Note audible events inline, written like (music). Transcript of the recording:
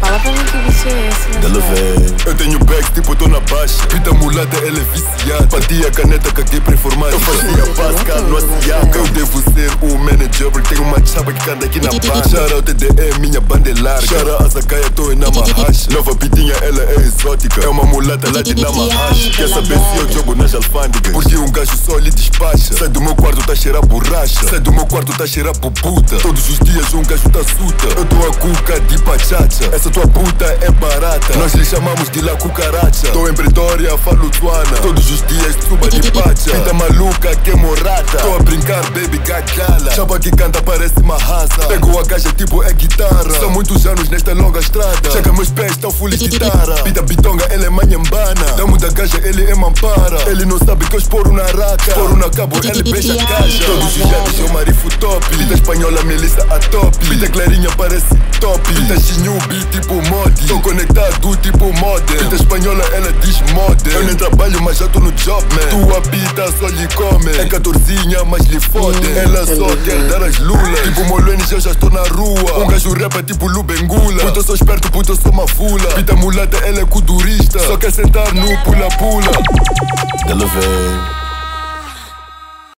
Fala pra mim que bicho é esse, né? Eu tenho bags tipo tô na baixa. Pita mulata, ela é viciada. Batia a caneta, caguei pra informar. Eu fazia Pascal no Asiaca. Eu devo ser o manager porque tenho uma chapa que canta aqui na (laughs) baixa. Shout out TDE, minha banda é larga. Shout out Asakaya, tô em Namahash. Nova pitinha, ela é exótica. É uma mulata lá de Namahash. (laughs) Quer saber se eu jogo nas alfândegas? Porque um gajo só lhe despacha. Sai do meu quarto, tá a cheirar borracha. Sai do meu quarto, tá a cheirar puputa. Todos os dias um gajo tá suta. Eu dou a cuca de pachacha. Essa tua puta é barata. Nós lhe chamamos de la cucaracha. Tô em Pretória, falo tuana. Todos os dias suba de pacha. Pinta maluca que é morata. Tô a brincar, baby, gagala. Chapa que canta parece uma raça. Pego a caixa tipo é guitarra. São muitos anos nesta longa estrada. Chega meus pés, tão full de guitarra. Pita bitonga, ele é manhambana. Damo da gaja, ele é mampara. Ele não sabe que eu esporo na raca. Esporo na cabo, ele beija a caixa. Todos os jatos eu marifo top. Pita espanhola, Melissa a top. Pita clarinha parece top. Pita chinubi tipo mod. Tô conectado tipo modem. Pita espanhola, ela diz modem. Eu nem trabalho, mas já tô no job, man. Tua pita só lhe come. É catorzinha, mas lhe fode. Ela só quer dar as lulas. Tipo Molene, já já estou na rua. Um gajo rapa tipo Lubengula. Puta, eu sou esperto, puta, eu sou uma fula. Pita mulata, ela é kudurista. Só quer sentar no pula-pula. cooler. Delivered.